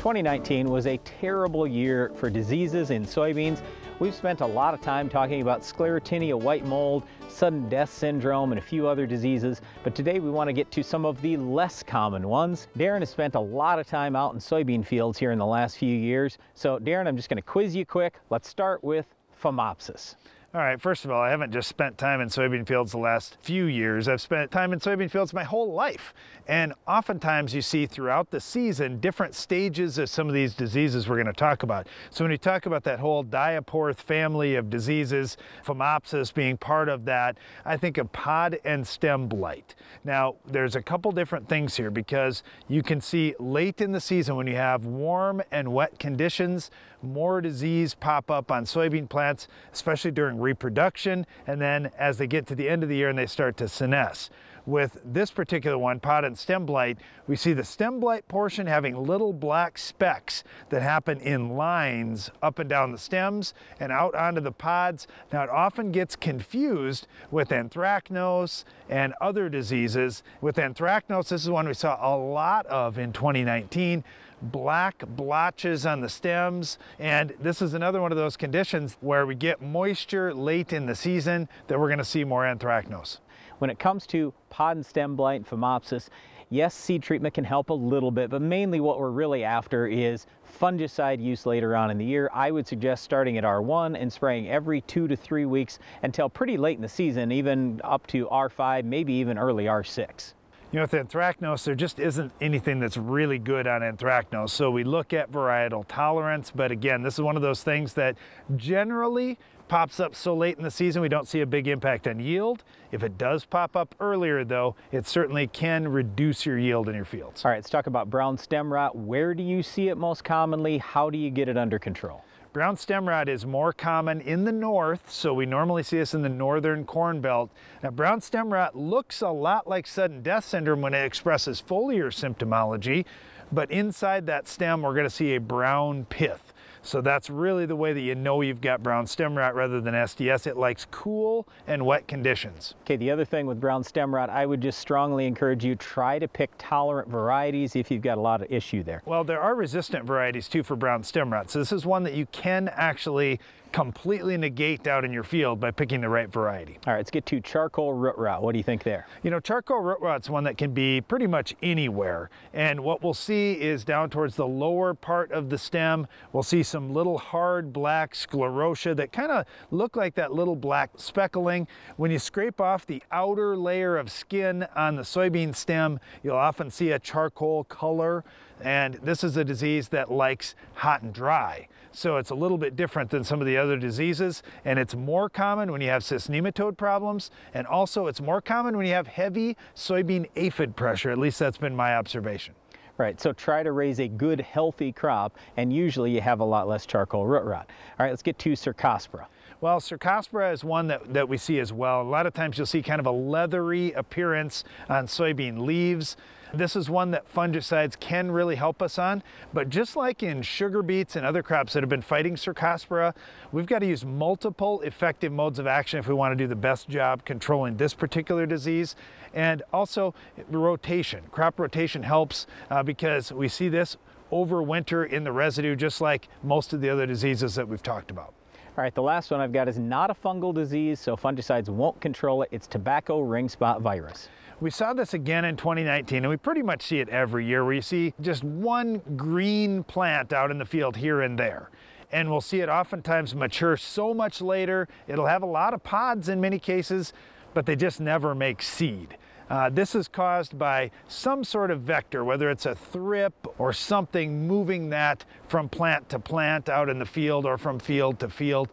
2019 was a terrible year for diseases in soybeans. We've spent a lot of time talking about sclerotinia white mold, sudden death syndrome, and a few other diseases, but today we want to get to some of the less common ones. Darren has spent a lot of time out in soybean fields here in the last few years. So Darren, I'm just going to quiz you quick. Let's start with Phomopsis. All right, first of all, I haven't just spent time in soybean fields the last few years. I've spent time in soybean fields my whole life. And oftentimes you see throughout the season different stages of some of these diseases we're going to talk about. So when you talk about that whole Diaporthe family of diseases, Phomopsis being part of that, I think of pod and stem blight. Now, there's a couple different things here because you can see late in the season when you have warm and wet conditions, more disease pop up on soybean plants, especially during reproduction, and then as they get to the end of the year and they start to senesce. With this particular one, pod and stem blight, we see the stem blight portion having little black specks that happen in lines up and down the stems and out onto the pods. Now it often gets confused with anthracnose and other diseases. With anthracnose, this is one we saw a lot of in 2019 black blotches on the stems. And this is another one of those conditions where we get moisture late in the season that we're gonna see more anthracnose. When it comes to pod and stem blight and phomopsis, yes, seed treatment can help a little bit, but mainly what we're really after is fungicide use later on in the year. I would suggest starting at R1 and spraying every two to three weeks until pretty late in the season, even up to R5, maybe even early R6. You know, with anthracnose, there just isn't anything that's really good on anthracnose. So we look at varietal tolerance, but again, this is one of those things that generally pops up so late in the season, we don't see a big impact on yield. If it does pop up earlier though, it certainly can reduce your yield in your fields. All right, let's talk about brown stem rot. Where do you see it most commonly? How do you get it under control? Brown stem rot is more common in the north, so we normally see this in the northern corn belt. Now, brown stem rot looks a lot like sudden death syndrome when it expresses foliar symptomology, but inside that stem, we're gonna see a brown pith. So that's really the way that you know you've got brown stem rot rather than SDS. It likes cool and wet conditions. Okay, the other thing with brown stem rot, I would just strongly encourage you try to pick tolerant varieties if you've got a lot of issue there. Well, there are resistant varieties too for brown stem rot. So this is one that you can actually completely negate out in your field by picking the right variety. All right, let's get to charcoal root rot. What do you think there? You know, charcoal root rot's one that can be pretty much anywhere. And what we'll see is down towards the lower part of the stem, we'll see some little hard black sclerotia that kind of look like that little black speckling. When you scrape off the outer layer of skin on the soybean stem, you'll often see a charcoal color. And this is a disease that likes hot and dry. So it's a little bit different than some of the other diseases. And it's more common when you have cyst nematode problems. And also it's more common when you have heavy soybean aphid pressure. At least that's been my observation. Right, so try to raise a good, healthy crop, and usually you have a lot less charcoal root rot. All right, let's get to Cercospora. Well, Cercospora is one that, that we see as well. A lot of times you'll see kind of a leathery appearance on soybean leaves. This is one that fungicides can really help us on, but just like in sugar beets and other crops that have been fighting Cercospora, we've got to use multiple effective modes of action if we want to do the best job controlling this particular disease. And also rotation. Crop rotation helps uh, because we see this over winter in the residue, just like most of the other diseases that we've talked about. All right, the last one I've got is not a fungal disease, so fungicides won't control it. It's tobacco ring spot virus. We saw this again in 2019, and we pretty much see it every year where you see just one green plant out in the field here and there. And we'll see it oftentimes mature so much later. It'll have a lot of pods in many cases, but they just never make seed. Uh, this is caused by some sort of vector, whether it's a thrip or something moving that from plant to plant out in the field or from field to field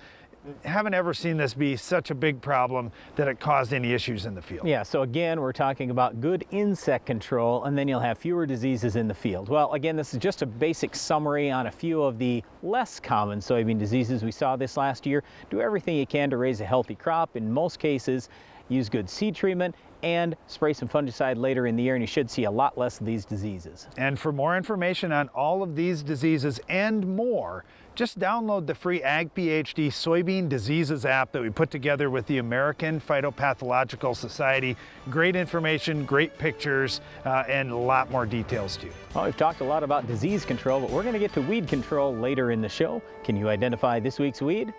haven't ever seen this be such a big problem that it caused any issues in the field. Yeah, so again, we're talking about good insect control and then you'll have fewer diseases in the field. Well, again, this is just a basic summary on a few of the less common soybean diseases we saw this last year. Do everything you can to raise a healthy crop. In most cases, use good seed treatment, and spray some fungicide later in the year and you should see a lot less of these diseases. And for more information on all of these diseases and more, just download the free Ag PhD soybean diseases app that we put together with the American Phytopathological Society. Great information, great pictures, uh, and a lot more details too. Well, we've talked a lot about disease control, but we're going to get to weed control later in the show. Can you identify this week's weed?